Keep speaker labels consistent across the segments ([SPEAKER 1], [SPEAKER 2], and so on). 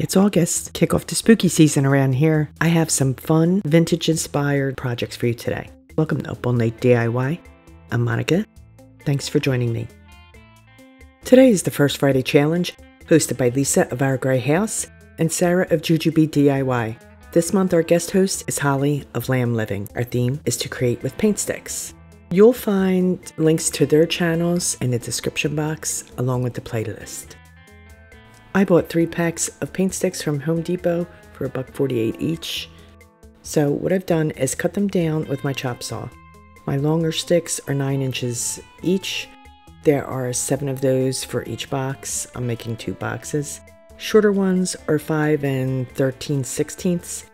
[SPEAKER 1] It's August, kick off the spooky season around here. I have some fun, vintage inspired projects for you today. Welcome to Up All Night DIY. I'm Monica. Thanks for joining me. Today is the First Friday Challenge, hosted by Lisa of Our Gray House and Sarah of Jujubee DIY. This month, our guest host is Holly of Lamb Living. Our theme is to create with paint sticks. You'll find links to their channels in the description box along with the playlist. I bought three packs of paint sticks from Home Depot for $1.48 each. So what I've done is cut them down with my chop saw. My longer sticks are 9 inches each. There are 7 of those for each box. I'm making two boxes. Shorter ones are 5 and 13 sixteenths,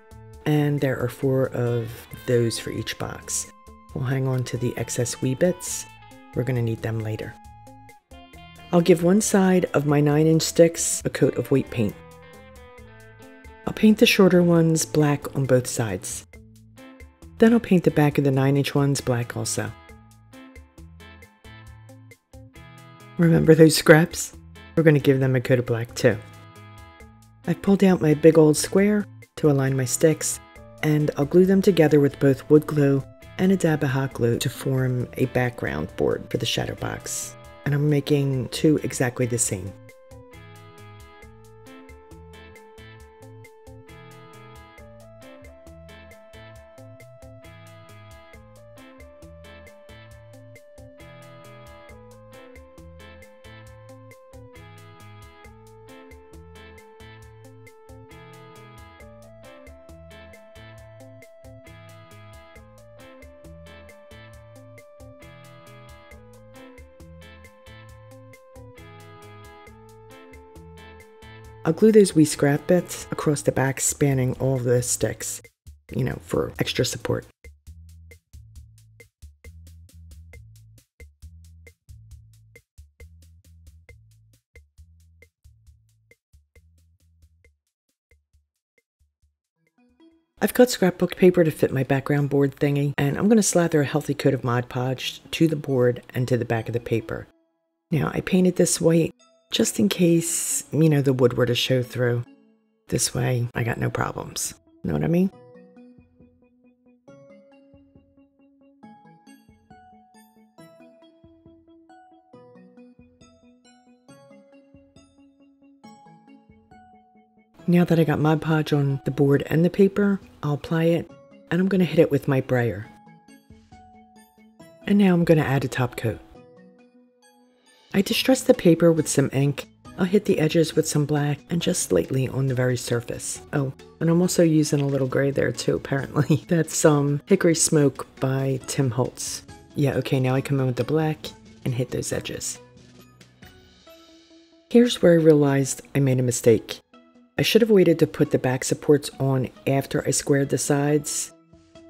[SPEAKER 1] and there are 4 of those for each box. We'll hang on to the excess wee bits. We're going to need them later. I'll give one side of my 9 inch sticks a coat of white paint. I'll paint the shorter ones black on both sides. Then I'll paint the back of the 9 inch ones black also. Remember those scraps? We're going to give them a coat of black too. I've pulled out my big old square to align my sticks and I'll glue them together with both wood glue and a dab of hot glue to form a background board for the shadow box and I'm making two exactly the same. I'll glue those wee scrap bits across the back spanning all the sticks, you know, for extra support. I've cut scrapbook paper to fit my background board thingy, and I'm going to slather a healthy coat of Mod Podge to the board and to the back of the paper. Now, I painted this white just in case, you know, the wood were to show through. This way, I got no problems. Know what I mean? Now that I got Mod Podge on the board and the paper, I'll apply it and I'm going to hit it with my brayer. And now I'm going to add a top coat. I distress the paper with some ink. I'll hit the edges with some black and just lightly on the very surface. Oh, and I'm also using a little gray there too, apparently. That's um, Hickory Smoke by Tim Holtz. Yeah, okay, now I come in with the black and hit those edges. Here's where I realized I made a mistake. I should have waited to put the back supports on after I squared the sides.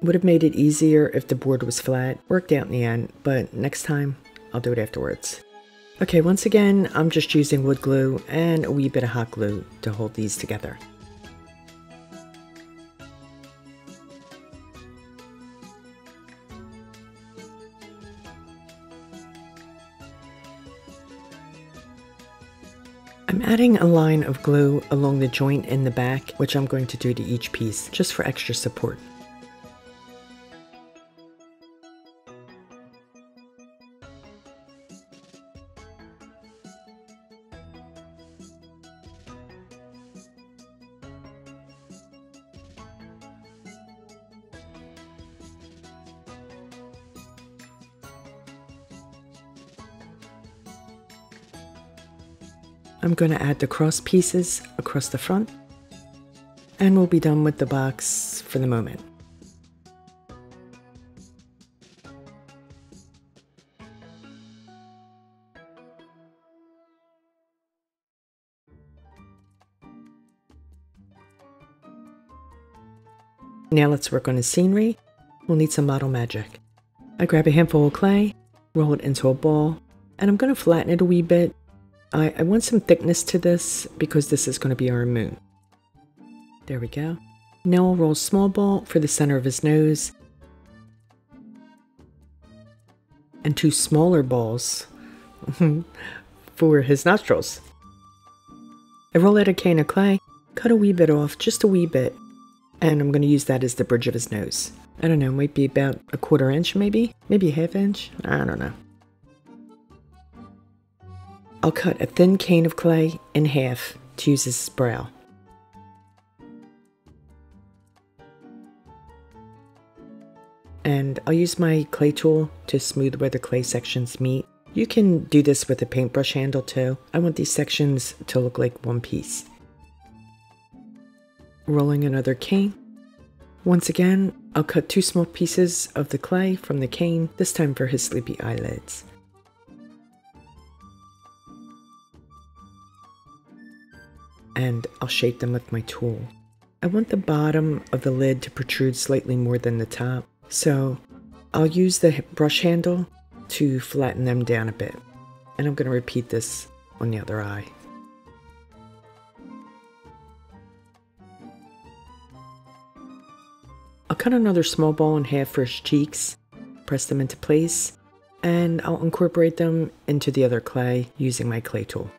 [SPEAKER 1] Would have made it easier if the board was flat. Worked out in the end, but next time I'll do it afterwards. Okay, once again, I'm just using wood glue and a wee bit of hot glue to hold these together. I'm adding a line of glue along the joint in the back, which I'm going to do to each piece, just for extra support. I'm going to add the cross pieces across the front and we'll be done with the box for the moment. Now let's work on the scenery. We'll need some model magic. I grab a handful of clay, roll it into a ball, and I'm going to flatten it a wee bit I, I want some thickness to this because this is going to be our moon. There we go. Now I'll roll small ball for the center of his nose. And two smaller balls for his nostrils. I roll out a cane of clay cut a wee bit off, just a wee bit, and I'm going to use that as the bridge of his nose. I don't know, might be about a quarter inch maybe, maybe a half inch, I don't know. I'll cut a thin cane of clay in half to use as brow. And I'll use my clay tool to smooth where the clay sections meet. You can do this with a paintbrush handle too. I want these sections to look like one piece. Rolling another cane. Once again, I'll cut two small pieces of the clay from the cane, this time for his sleepy eyelids. And I'll shape them with my tool. I want the bottom of the lid to protrude slightly more than the top, so I'll use the brush handle to flatten them down a bit. And I'm going to repeat this on the other eye. I'll cut another small ball in half for his cheeks, press them into place, and I'll incorporate them into the other clay using my clay tool.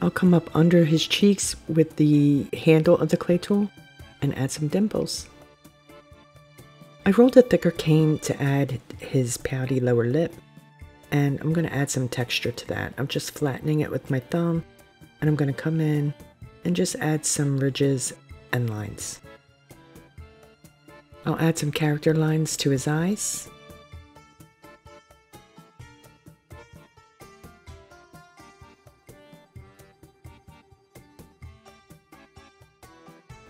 [SPEAKER 1] I'll come up under his cheeks with the handle of the clay tool and add some dimples. I rolled a thicker cane to add his pouty lower lip, and I'm going to add some texture to that. I'm just flattening it with my thumb, and I'm going to come in and just add some ridges and lines. I'll add some character lines to his eyes.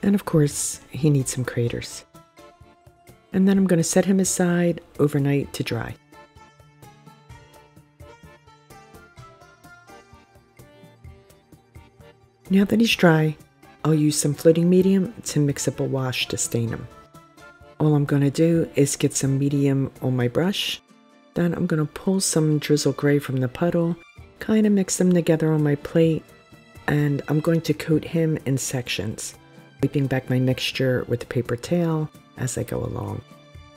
[SPEAKER 1] And of course, he needs some craters and then I'm going to set him aside overnight to dry. Now that he's dry, I'll use some floating medium to mix up a wash to stain him. All I'm going to do is get some medium on my brush, then I'm going to pull some drizzle gray from the puddle, kind of mix them together on my plate, and I'm going to coat him in sections, wiping back my mixture with a paper towel as I go along.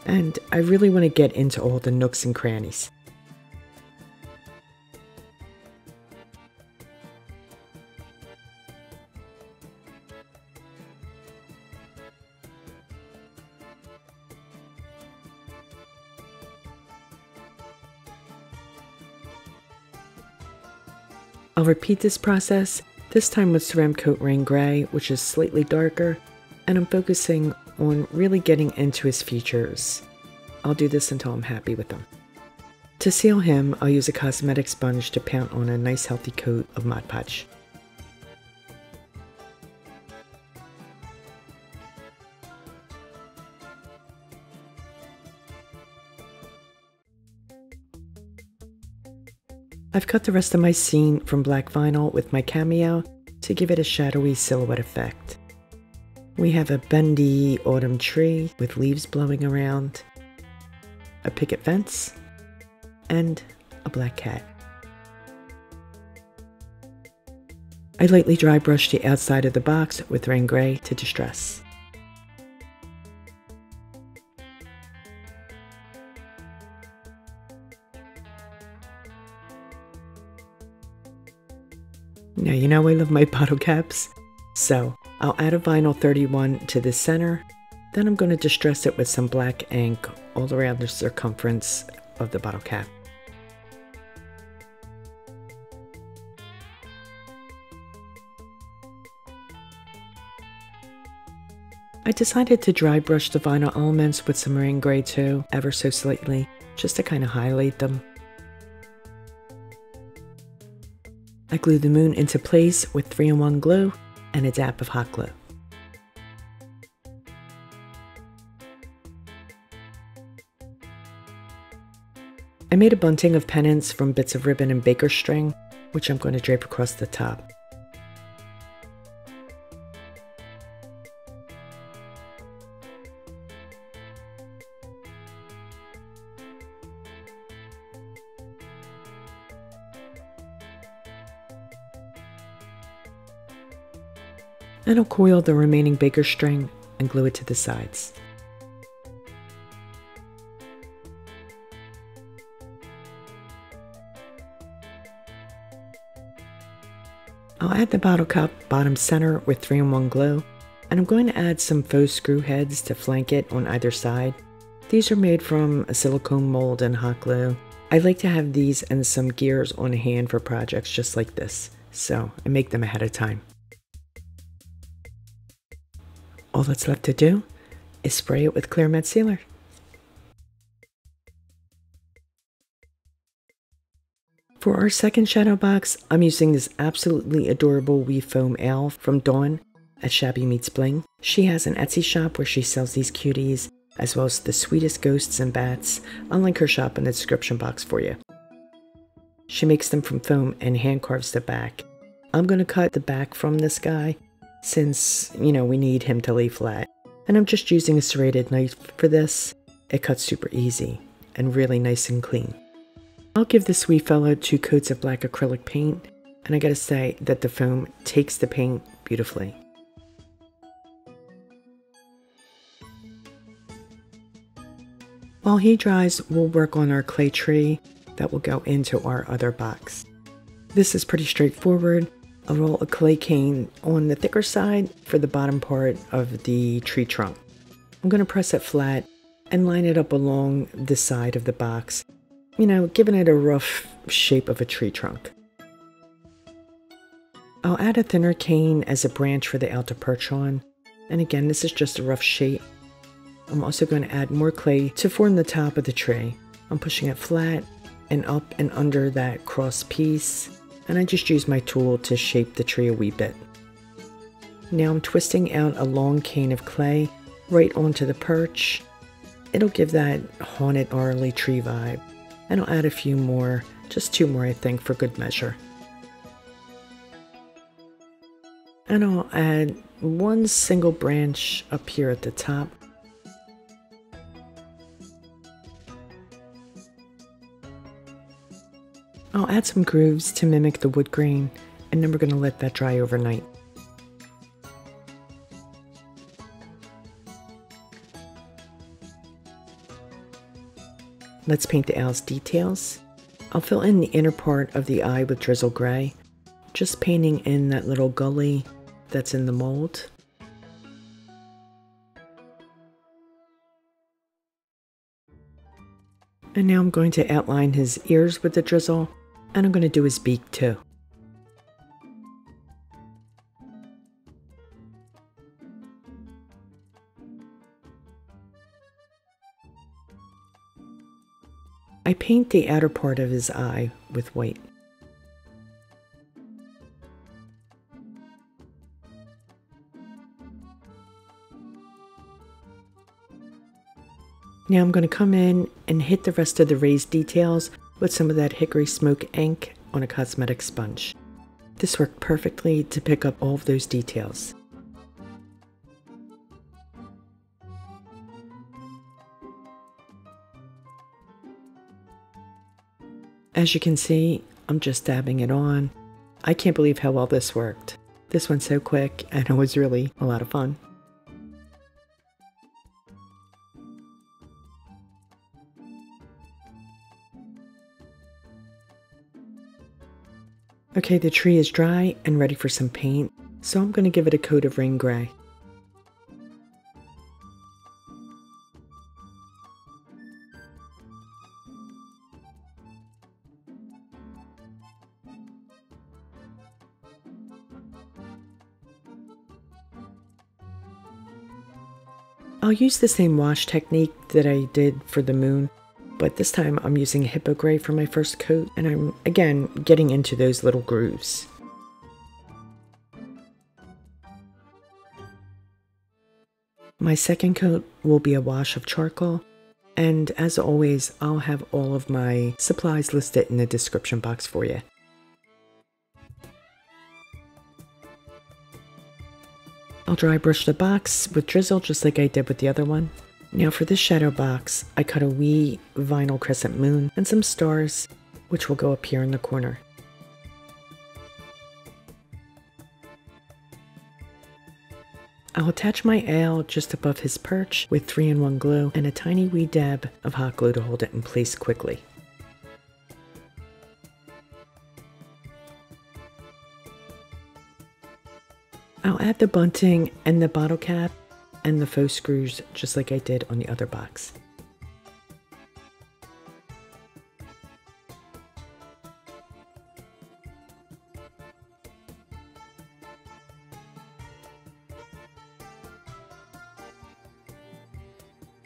[SPEAKER 1] And I really want to get into all the nooks and crannies. I'll repeat this process, this time with Ceramcoat Rain Gray, which is slightly darker, and I'm focusing on really getting into his features. I'll do this until I'm happy with them. To seal him, I'll use a cosmetic sponge to pound on a nice healthy coat of Mod Podge. Cut the rest of my scene from black vinyl with my cameo to give it a shadowy silhouette effect. We have a bendy autumn tree with leaves blowing around, a picket fence, and a black cat. I lightly dry brush the outside of the box with rain gray to distress. Now you know I love my bottle caps, so I'll add a vinyl 31 to the center, then I'm going to distress it with some black ink all around the circumference of the bottle cap. I decided to dry brush the vinyl elements with some rain gray too, ever so slightly, just to kind of highlight them. I glued the moon into place with 3-in-1 glue and a dab of hot glue. I made a bunting of pennants from bits of ribbon and baker string, which I'm going to drape across the top. I'll coil the remaining baker string and glue it to the sides. I'll add the bottle cap bottom center with 3-in-1 glue, and I'm going to add some faux screw heads to flank it on either side. These are made from a silicone mold and hot glue. I like to have these and some gears on hand for projects just like this, so I make them ahead of time. All that's left to do is spray it with clear matte sealer. For our second shadow box, I'm using this absolutely adorable wee foam owl from Dawn at Shabby Meets Bling. She has an Etsy shop where she sells these cuties, as well as the sweetest ghosts and bats. I'll link her shop in the description box for you. She makes them from foam and hand carves the back. I'm going to cut the back from this guy since, you know, we need him to lay flat. And I'm just using a serrated knife for this. It cuts super easy and really nice and clean. I'll give this wee fellow two coats of black acrylic paint, and I gotta say that the foam takes the paint beautifully. While he dries, we'll work on our clay tree that will go into our other box. This is pretty straightforward. I'll roll a clay cane on the thicker side for the bottom part of the tree trunk. I'm going to press it flat and line it up along the side of the box you know, giving it a rough shape of a tree trunk. I'll add a thinner cane as a branch for the to perch on. And again, this is just a rough shape. I'm also going to add more clay to form the top of the tree. I'm pushing it flat and up and under that cross piece. And I just use my tool to shape the tree a wee bit. Now I'm twisting out a long cane of clay right onto the perch. It'll give that haunted gnarly tree vibe and I'll add a few more, just two more I think for good measure. And I'll add one single branch up here at the top. I'll add some grooves to mimic the wood grain, and then we're going to let that dry overnight. Let's paint the owl's details. I'll fill in the inner part of the eye with drizzle gray, just painting in that little gully that's in the mold. And now I'm going to outline his ears with the drizzle, and I'm going to do his beak too. I paint the outer part of his eye with white. Now I'm going to come in and hit the rest of the raised details with some of that hickory smoke ink on a cosmetic sponge. This worked perfectly to pick up all of those details. As you can see, I'm just dabbing it on. I can't believe how well this worked. This went so quick and it was really a lot of fun. Okay, the tree is dry and ready for some paint, so I'm going to give it a coat of rain gray. I'll use the same wash technique that I did for the moon, but this time I'm using Hippo Gray for my first coat, and I'm, again, getting into those little grooves. My second coat will be a wash of charcoal, and as always, I'll have all of my supplies listed in the description box for you. I'll dry brush the box with drizzle just like I did with the other one. Now for this shadow box, I cut a wee vinyl crescent moon and some stars, which will go up here in the corner. I'll attach my ale just above his perch with 3-in-1 glue and a tiny wee dab of hot glue to hold it in place quickly. I'll add the bunting and the bottle cap and the faux screws just like I did on the other box.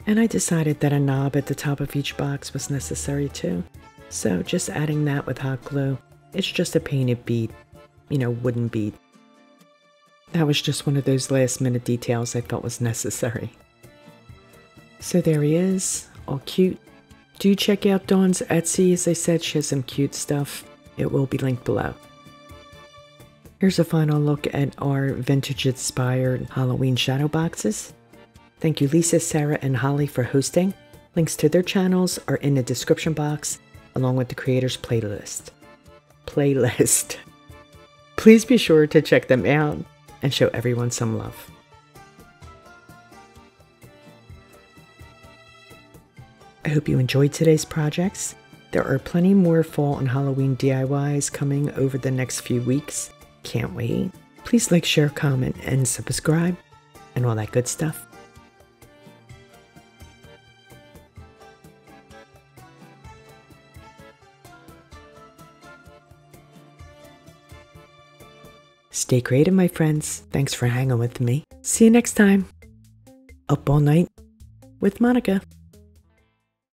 [SPEAKER 1] And I decided that a knob at the top of each box was necessary too. So just adding that with hot glue, it's just a painted bead, you know, wooden bead. That was just one of those last minute details I felt was necessary. So there he is, all cute. Do check out Dawn's Etsy, as I said, she has some cute stuff. It will be linked below. Here's a final look at our vintage inspired Halloween shadow boxes. Thank you, Lisa, Sarah, and Holly for hosting. Links to their channels are in the description box, along with the creators' playlist. Playlist. Please be sure to check them out and show everyone some love. I hope you enjoyed today's projects. There are plenty more fall and Halloween DIYs coming over the next few weeks. Can't wait. Please like, share, comment, and subscribe, and all that good stuff. Stay creative, my friends. Thanks for hanging with me. See you next time. Up all night with Monica.